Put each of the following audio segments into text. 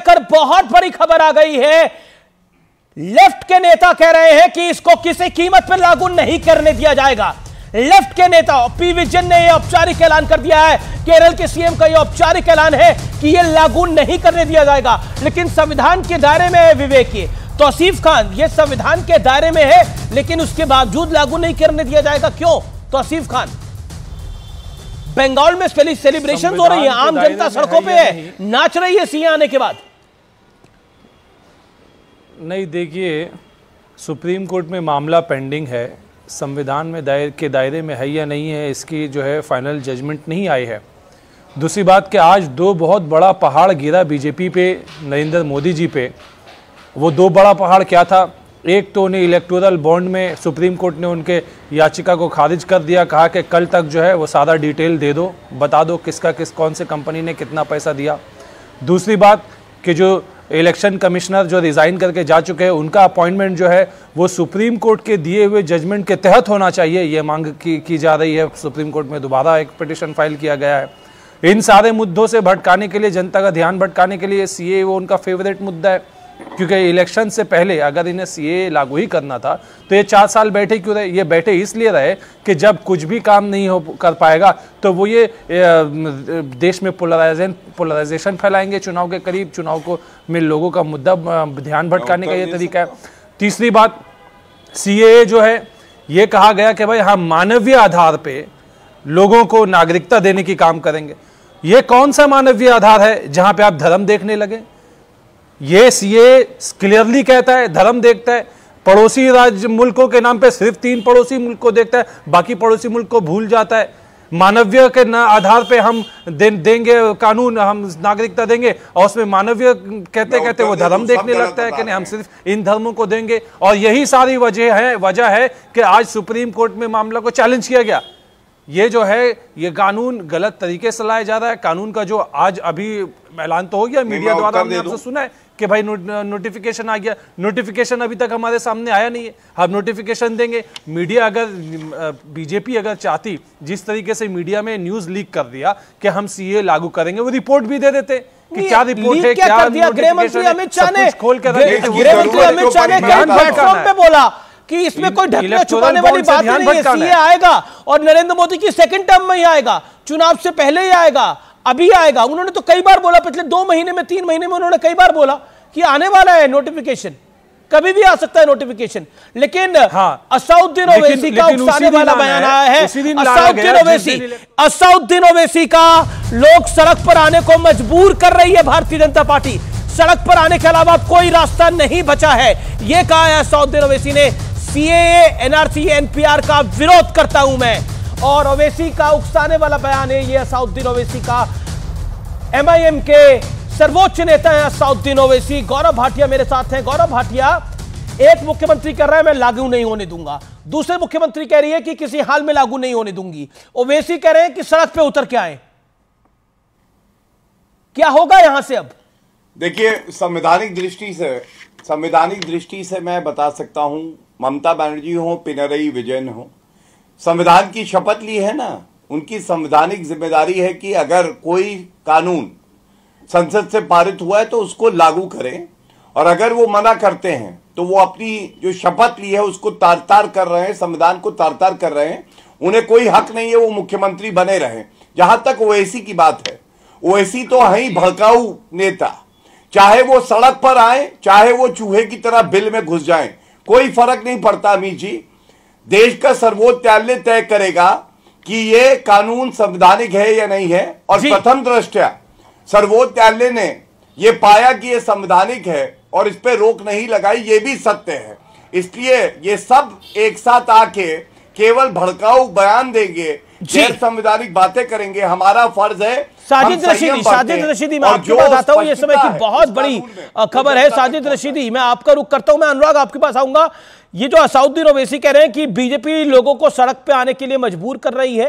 लेकर बहुत बड़ी खबर आ गई है। लेफ़्ट के नेता कह रहे हैं कि इसको किसी कीमत पर लागू नहीं करने दिया जाएगा। लेफ़्ट के नेता पी विजन ने यह औपचारिक ऐलान कर दिया है। केरल के सीएम का यह औपचारिक ऐलान है कि यह लागू नहीं करने दिया जाएगा। लेकिन संविधान के दायरे में है विवेक ये। तौसीफ खान ये संविधान के दायरे में है लेकिन उसके बावजूद लागू नहीं करने दिया जाएगा। क्यों? तौसीफ खान। बंगाल में सेलिब्रेशन हो रही है। आम जनता सड़कों पर है। नाच रही है सीएम आने के बाद। नहीं, देखिए, सुप्रीम कोर्ट में मामला पेंडिंग है। संविधान में दायर के दायरे में है या नहीं है, इसकी जो है फाइनल जजमेंट नहीं आई है। दूसरी बात कि आज दो बहुत बड़ा पहाड़ गिरा बीजेपी पे, नरेंद्र मोदी जी पे। वो दो बड़ा पहाड़ क्या था? एक तो उन्हें इलेक्टोरल बॉन्ड में सुप्रीम कोर्ट ने उनके याचिका को खारिज कर दिया, कहा कि कल तक जो है वो सारा डिटेल दे दो, बता दो किसका, किस, कौन से कंपनी ने कितना पैसा दिया। दूसरी बात कि जो इलेक्शन कमिश्नर जो रिज़ाइन करके जा चुके हैं उनका अपॉइंटमेंट जो है वो सुप्रीम कोर्ट के दिए हुए जजमेंट के तहत होना चाहिए ये मांग की, की जा रही है। सुप्रीम कोर्ट में दोबारा एक पिटिशन फ़ाइल किया गया है। इन सारे मुद्दों से भटकाने के लिए जनता का ध्यान भटकाने के लिए सी उनका फेवरेट मुद्दा है। क्योंकि इलेक्शन से पहले अगर इन्हें सीए लागू ही करना था तो ये चार साल बैठे क्यों रहे? ये बैठे इसलिए रहे कि जब कुछ भी काम नहीं हो कर पाएगा तो वो ये देश में पोलराइजेशन पोलराइजेशन फैलाएँगे चुनाव के करीब चुनाव को में लोगों का मुद्दा ध्यान भटकाने का ये तरीका है। तीसरी बात सीए जो है ये कहा गया कि भाई हम मानवीय आधार पर लोगों को नागरिकता देने की काम करेंगे। ये कौन सा मानवीय आधार है जहाँ पे आप धर्म देखने लगे? ये सीए क्लियरली कहता है धर्म देखता है पड़ोसी राज्य मुल्कों के नाम पे सिर्फ़ तीन पड़ोसी मुल्क को देखता है बाकी पड़ोसी मुल्क को भूल जाता है। मानवीय के आधार पे हम दे, देंगे कानून हम नागरिकता देंगे और उसमें मानवीय कहते कहते वो धर्म देखने लगता है कि नहीं हम सिर्फ़ इन धर्मों को देंगे। और यही सारी वजह है वजह है कि आज सुप्रीम कोर्ट में मामला को चैलेंज किया गया। ये जो है ये कानून गलत तरीके से लाया जा रहा है। कानून का जो आज अभी ऐलान तो हो गया मीडिया द्वारा हमने आपसे सुना है कि भाई नोटिफिकेशन आ गया। नोटिफिकेशन अभी तक हमारे सामने आया नहीं है। हम नोटिफिकेशन देंगे। मीडिया अगर बीजेपी अगर चाहती जिस तरीके से मीडिया में न्यूज़ लीक कर दिया कि हम सीए लागू करेंगे वो रिपोर्ट भी दे देते कि क्या रिपोर्ट है क्या गृह मंत्री अमित शाह ने खोल कर गृह मंत्री अमित शाह ने प्लेटफॉर्म पे बोला कि इसमें कोई ढकना छुपाने वाली बात नहीं है सीए आएगा और नरेंद्र मोदी की सेकंड टर्म में ही आएगा। चुनाव से पहले ही आएगा। अभी आएगा। उन्होंने तो कई बार बोला पिछले दो महीने में तीन महीने में उन्होंने कई बार बोला कि आने वाला है नोटिफिकेशन कभी भी आ सकता है नोटिफिकेशन लेकिन हाँ, असाउद्दीन ओवैसी का उकसाने वाला बयान आया है। असाउद्दीन ओवैसी असाउद्दीन ओवैसी का लोग सड़क पर आने को मजबूर कर रही है भारतीय जनता पार्टी। सड़क पर आने के अलावा कोई रास्ता नहीं बचा है। यह कहा है असाउद्दीन ओवैसी ने। सीएए एनआरसी एनपीआर का विरोध करता हूँ मैं। और ओवैसी का उकसाने वाला बयान है, ये असाउद्दीन ओवैसी का। एमआईएम के सर्वोच्च नेता है असाउद्दीन ओवैसी। गौरव भाटिया मेरे साथ हैं। गौरव भाटिया, एक मुख्यमंत्री कर रहा है, मैं लागू नहीं होने दूँगा। दूसरे मुख्यमंत्री कह रही है कि किसी हाल में लागू नहीं होने दूँगी। ओवैसी कह रहे हैं कि सड़क पे उतर के आए। क्या होगा यहाँ से अब? देखिए, संवैधानिक दृष्टि से, संवैधानिक दृष्टि से मैं बता सकता हूँ, ममता बनर्जी हो, पिनरई विजयन हो। संविधान की शपथ ली है ना, उनकी संवैधानिक ज़िम्मेदारी है कि अगर कोई कानून संसद से पारित हुआ है तो उसको लागू करें, और अगर वो मना करते हैं तो वो अपनी जो शपथ ली है उसको तार तार कर रहे हैं, संविधान को तार तार कर रहे हैं। उन्हें कोई हक नहीं है वो मुख्यमंत्री बने रहे। जहाँ तक ओएसी की बात है, ओएसी तो है ही भड़काऊ नेता। चाहे वो सड़क पर आए, चाहे वो चूहे की तरह बिल में घुस जाए, कोई फ़र्क नहीं पड़ता अमित जी। देश का सर्वोच्च न्यायालय तय करेगा कि ये कानून संवैधानिक है या नहीं है और प्रथम दृष्टया सर्वोच्च न्यायालय ने ये पाया कि ये संवैधानिक है और इस पर रोक नहीं लगाई ये भी सत्य है। इसलिए ये सब एक साथ आके केवल भड़काऊ बयान देंगे गैर संवैधानिक बातें करेंगे हमारा फ़र्ज़ है साजिद रशीदी साजिद रशीदी मैं आपके पास आता हूँ ये समय की बहुत बड़ी खबर है। साजिद रशीदी मैं आपका रुख करता हूँ मैं अनुराग आपके पास आऊँगा। ये जो असाउद्दीन ओवैसी कह रहे हैं कि बीजेपी लोगों को सड़क पे आने के लिए मजबूर कर रही है,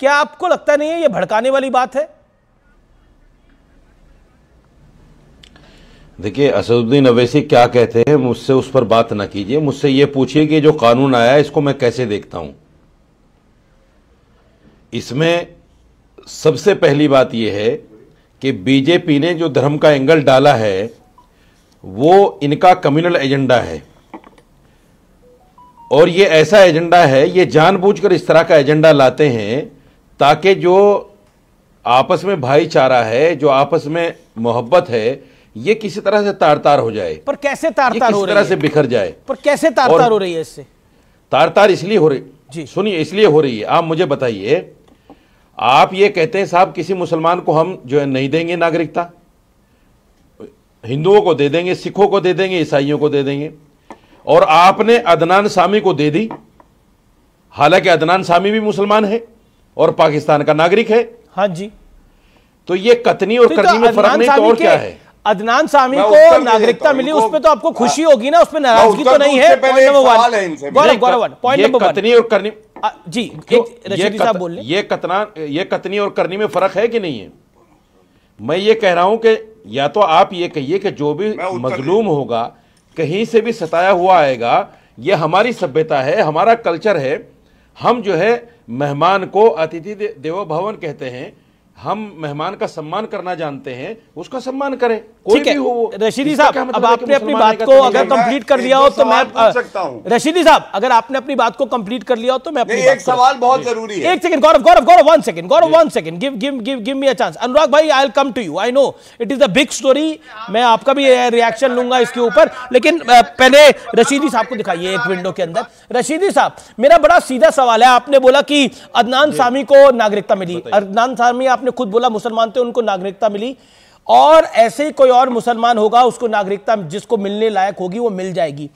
क्या आपको लगता नहीं है ये भड़काने वाली बात है? देखिए असदुद्दीन अवैसी क्या कहते हैं, मुझसे उस पर बात ना कीजिए, मुझसे ये पूछिए कि जो कानून आया है, इसको मैं कैसे देखता हूँ? इसमें सबसे पहली बात यह है कि बीजेपी ने जो धर्म का एंगल डाला है, वो इनका कम्युनल एजेंडा है। और ये ऐसा एजेंडा है ये जानबूझकर इस तरह का एजेंडा लाते हैं ताकि जो आपस में भाईचारा है जो आपस में मोहब्बत है ये किसी तरह से तार तार हो जाए। पर कैसे तार तार हो रही तरह से बिखर जाए। पर कैसे तार तार हो रही है इससे? तार तार इसलिए हो रही जी। सुनिए इसलिए हो रही है। आप मुझे बताइए आप ये कहते हैं साहब किसी मुसलमान को हम जो है नहीं देंगे नागरिकता? हिंदुओं को दे देंगे सिखों को दे देंगे ईसाइयों को दे देंगे। और आपने अदनान सामी को दे दी। हालाँकि अदनान सामी भी मुसलमान है और पाकिस्तान का नागरिक है। हाँ जी। तो ये कतनी और तो करनी में फ़र्क नहीं तो और क्या है? अदनान सामी को नागरिकता मिली उस पर तो आपको खुशी होगी ना उसमें नाराज़गी तो नहीं है। Point number one Gaurav point number कतनी और करनी जी रशीदी बोल ये कतना ये कतनी और करनी में फ़र्क है कि नहीं है? मैं ये कह रहा हूँ कि या तो आप ये कहिए कि जो भी मजलूम होगा कहीं से भी सताया हुआ आएगा, यह हमारी सभ्यता है, हमारा कल्चर है। हम जो है मेहमान को अतिथि देवो भवन कहते हैं। हम मेहमान का सम्मान करना जानते हैं उसका सम्मान करें। कोई भी हो रशीदी साहब मतलब अब आपने अपनी बात को अगर कंप्लीट कर लिया हो तो मैं सकता हूँ। रशीदी साहब अगर आपने अपनी बात को कंप्लीट कर लिया हो तो मैं अपनी एक सवाल बहुत ज़रूरी है। एक second Gaurav Gaurav Gaurav one second Gaurav one second give give give give me a chance Anurag भाई I will come to you I know it is a big story मैं आपका भी रिएक्शन लूँगा इसके ऊपर लेकिन पहले रशीदी साहब को दिखाइए एक विंडो के अंदर। रशीदी साहब मेरा बड़ा सीधा सवाल है। आपने बोला कि अदनान सामी को नागरिकता मिली। अदनान सामी आपने आपने खुद बोला मुसलमान थे उनको नागरिकता मिली। और ऐसे ही कोई और मुसलमान होगा उसको नागरिकता जिसको मिलने लायक होगी वो मिल जाएगी।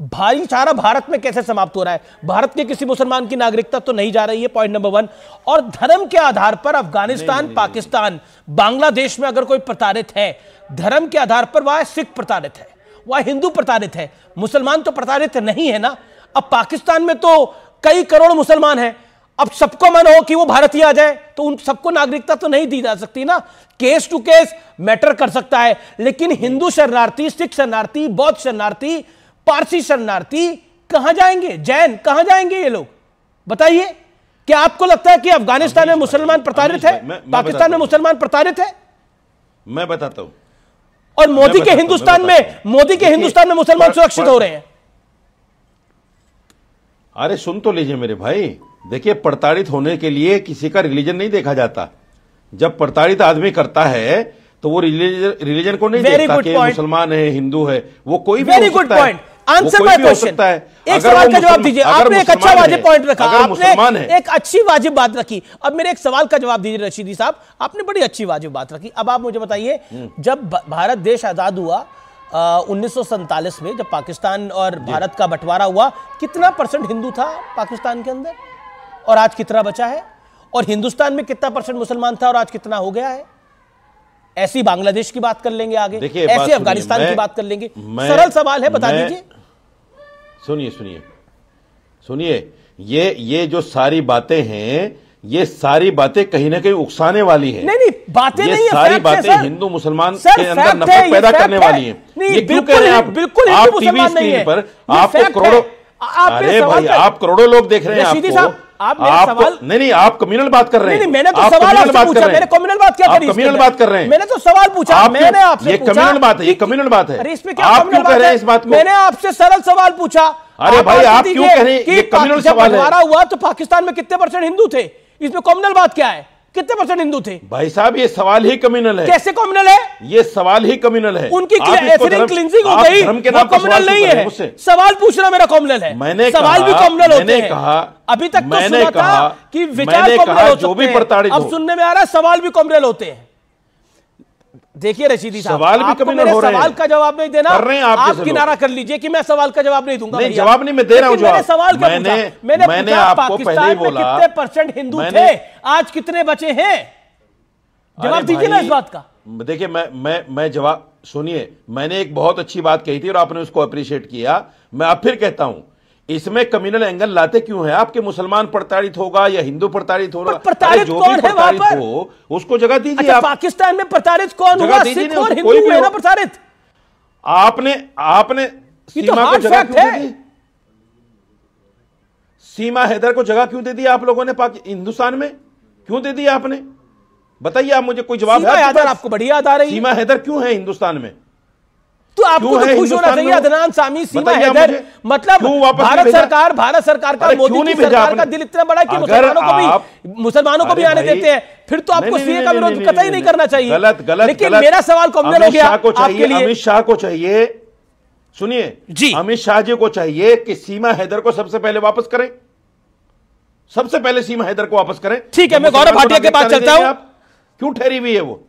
भाईचारा भारत में कैसे समाप्त हो रहा है? भारत के किसी मुसलमान की नागरिकता तो नहीं जा रही है पॉइंट नंबर वन और धर्म के आधार पर अफ़गानिस्तान पाकिस्तान बांग्लादेश में अगर कोई प्रताड़ित है धर्म के आधार पर वह सिख प्रताड़ित है वह हिंदू प्रताड़ित है। मुसलमान तो प्रताड़ित नहीं है ना? अब पाकिस्तान में तो कई करोड़ मुसलमान हैं। अब सबको मन हो कि वो भारतीय आ जाए तो उन सबको नागरिकता तो नहीं दी जा सकती ना। केस टू केस मैटर कर सकता है लेकिन हिंदू शरणार्थी सिख शरणार्थी बौद्ध शरणार्थी पारसी शरणार्थी कहाँ जाएँगे? जैन कहाँ जाएँगे ये लोग? बताइए क्या आपको लगता है कि अफ़गानिस्तान में मुसलमान प्रताड़ित है? पाकिस्तान में मुसलमान प्रताड़ित है? मैं बताता हूँ। और मोदी के हिंदुस्तान में मोदी के हिंदुस्तान में मुसलमान सुरक्षित हो रहे हैं। अरे सुन तो लीजिए मेरे भाई। देखिए प्रताड़ित होने के लिए किसी का रिलीजन नहीं देखा जाता। जब प्रताड़ित आदमी करता है तो वो रिलीजन रिलीजन को नहीं देखता कि मुसलमान है हिंदू है वो कोई भी very good point answer my question एक सवाल का जवाब दीजिए। आपने एक अच्छा वाजिब पॉइंट रखा। आपने एक अच्छी वाजिब बात रखी। अब मेरे एक सवाल का जवाब दीजिए रशीदी साहब। आपने बड़ी अच्छी वाजिब बात रखी। अब आप मुझे बताइए हम्म। जब भारत देश आज़ाद हुआ उन्नीस में जब पाकिस्तान और भारत का बंटवारा हुआ कितना परसेंट हिंदू था पाकिस्तान के अंदर? और आज कितना बचा है? और हिंदुस्तान में कितना परसेंट मुसलमान था और आज कितना हो गया है? ऐसी बांग्लादेश की बात कर लेंगे आगे। ऐसी अफ़गानिस्तान की बात कर लेंगे। सरल सवाल है बता दीजिए। सुनिए सुनिए। सुनिए ये ये जो सारी बातें हैं ये सारी बातें कहीं ना कहीं उकसाने वाली है। नहीं नहीं बातें नहीं सारी बातें हिंदू मुसलमान के अंदर नफरत पैदा करने वाली हैं। ये क्यों कह रहे हैं आप? बिल्कुल आप टीवी स्क्रीन पर आपको करोड़ों अरे भाई आप करोड़ों लोग देख रहे हैं आपको। आप मेरे आप सवाल नहीं नहीं आप कम्युनल बात कर रहे हैं। नहीं, मैंने तो सवाल आपसे पूछा मैंने कम्युनल बात क्या करी कम्युनल बात कर रहे हैं। मैंने तो सवाल पूछा मैंने आपसे ये कम्युनल बात है ये कम्युनल बात है। अरे इसमें क्या आप क्यों कह रहे हैं इस बात को? मैंने आपसे सरल सवाल पूछा। अरे भाई आप क्यों कह रहे हैं? ये कम्युनल सवाल है। हुआ तो पाकिस्तान में कितने परसेंट हिंदू थे? इसमें कम्युनल बात क्या है? कितने परसेंट हिंदू थे? भाई साहब ये सवाल ही कम्युनल है। कैसे कम्युनल है? ये सवाल ही कम्युनल है। उनकी क्लिनिंग हो गई। कम्युनल नहीं है। सवाल पूछना मेरा कम्युनल है। मैंने सवाल भी कम्युनल होते हैं। कहा अभी तक मैंने कहा कि विचार कम्युनल हो भी हैं। अब सुनने में आ रहा है सवाल भी कम्युनल होते हैं। देखिए रशीदी साहब सवाल भी कभी मेरे सवाल का जवाब नहीं देना। हैं आप, आप किनारा कर लीजिए कि मैं सवाल का जवाब नहीं दूँगा नहीं जवाब नहीं मैं दे रहा हूँ जवाब। सवाल का मैंने मैंने, मैंने आपको पहले ही बोला। कितने परसेंट हिंदू थे? आज कितने बचे हैं? जवाब दीजिए ना इस बात का। देखिए मैं मैं मैं जवाब सुनिए मैंने एक बहुत अच्छी बात कही थी और आपने उसको अप्रिशिएट किया। मैं अब फिर कहता हूँ इसमें कम्युनल एंगल लाते क्यों है? आपके मुसलमान प्रताड़ित होगा या हिंदू प्रताड़ित होगा? प्रताड़ित जो भी प्रताड़ित हो उसको जगह दीजिए अच्छा, आप। पाकिस्तान में प्रताड़ित कौन हुआ? सिख और हिंदू है ना प्रताड़ित? आपने आपने तो सीमा को जगह क्यों दे दी? सीमा हैदर को जगह क्यों दे दी आप लोगों ने हिंदुस्तान में? क्यों दे दी आपने? बताइए आप मुझे कोई जवाब है आपको, आपको बड़ी याद आ रही सीमा हैदर क्यों है हिंदुस्तान में? तो आपको तो खुश होना चाहिए अदनान सामी सीमा हैदर मतलब भारत सरकार भारत सरकार का मोदी की सरकार का दिल इतना बड़ा कि मुसलमानों को भी मुसलमानों को भी आने देते हैं। फिर तो आपको सीए का विरोध कतई नहीं करना चाहिए। गलत गलत लेकिन मेरा सवाल कमज़ोर हो गया आपके लिए? अमित शाह को चाहिए सुनिए जी। अमित शाह जी को चाहिए कि सीमा हैदर को सबसे पहले वापस करें। सबसे पहले सीमा हैदर को वापस करें। ठीक है मैं गौरव भाटिया के पास चलता हूँ। क्यों ठहरी हुई है वो?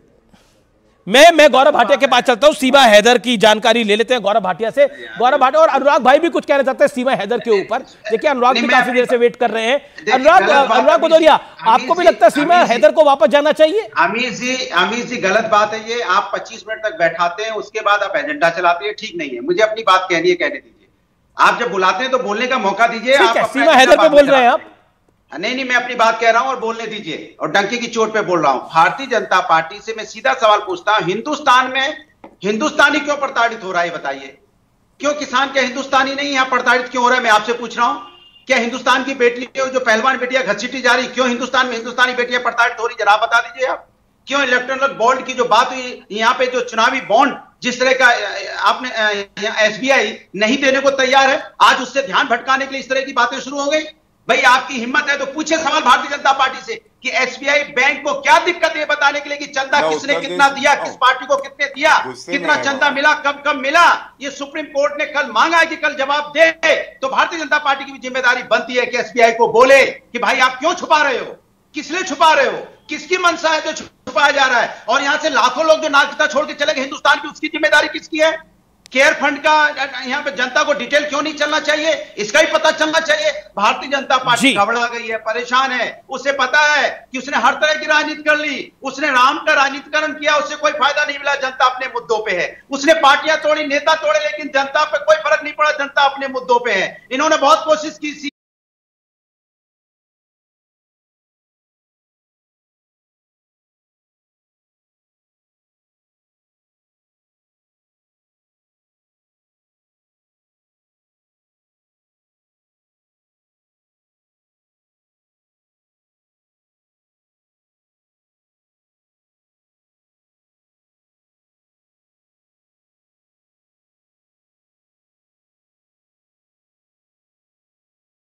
मैं मैं गौरव भाटिया के पास चलता हूँ। सीमा हैदर की जानकारी ले लेते हैं गौरव भाटिया से। गौरव भाटिया और अनुराग भाई भी कुछ कहना चाहते हैं सीमा हैदर के ऊपर। देखिए अनुराग भी काफ़ी देर से वेट कर रहे हैं। अनुराग अनुराग भदौरिया आपको भी लगता है सीमा हैदर को वापस जाना चाहिए? अमीर जी अमीर जी गलत बात है ये। आप पच्चीस मिनट तक बैठाते हैं उसके बाद आप एजेंडा चलाते हैं। ठीक नहीं है। मुझे अपनी बात कहनी है कहने दीजिए। आप जब बुलाते हैं तो बोलने का मौका दीजिए। आप सीमा हैदर पे बोल रहे हैं आप। नहीं नहीं, मैं अपनी बात कह रहा हूँ और बोलने दीजिए। और डंकी की चोट पे बोल रहा हूँ। भारतीय जनता पार्टी से मैं सीधा सवाल पूछता हूँ, हिंदुस्तान में हिंदुस्तानी क्यों प्रताड़ित हो रहा है बताइए। क्यों किसान क्या हिंदुस्तानी नहीं, यहाँ प्रताड़ित क्यों हो रहा है, मैं आपसे पूछ रहा हूँ। क्या हिंदुस्तान की बेटी जो पहलवान बेटियाँ घसीटी जा रही क्यों हिंदुस्तान में हिंदुस्तानी बेटियाँ प्रताड़ित हो रही जरा बता दीजिए आप। क्यों इलेक्ट्रॉनिक बॉन्ड की जो बात हुई, यहाँ पे जो चुनावी बॉन्ड जिस तरह का आपने एसबीआई नहीं देने को तैयार है, आज उससे ध्यान भटकाने के लिए इस तरह की बातें शुरू हो गई। भाई आपकी हिम्मत है तो पूछे सवाल भारतीय जनता पार्टी से कि एसबीआई बैंक को क्या दिक्कत है बताने के लिए कि चंदा किसने कितना दिया किस पार्टी को कितने दिया कितना चंदा मिला कब कब मिला ये सुप्रीम कोर्ट ने कल मांगा है कि कल जवाब दे। तो भारतीय जनता पार्टी की भी ज़िम्मेदारी बनती है कि एसबीआई को बोले कि भाई आप क्यों छुपा रहे हो? किस लिए छुपा रहे हो? किसकी मनसा है जो छुपाया जा रहा है? और यहाँ से लाखों लोग जो नागरिकता छोड़ के चले गए हिंदुस्तान की उसकी ज़िम्मेदारी किसकी है? केयर फंड का यहाँ पे जनता को डिटेल क्यों नहीं चलना चाहिए? इसका ही पता चलना चाहिए। भारतीय जनता पार्टी घबरा गई है परेशान है। उसे पता है कि उसने हर तरह की राजनीति कर ली। उसने राम का राजनीतिकरण किया उससे कोई फ़ायदा नहीं मिला जनता अपने मुद्दों पे है। उसने पार्टियाँ तोड़ी नेता तोड़े लेकिन जनता पे कोई फ़र्क नहीं पड़ा जनता अपने मुद्दों पे है। इन्होंने बहुत कोशिश की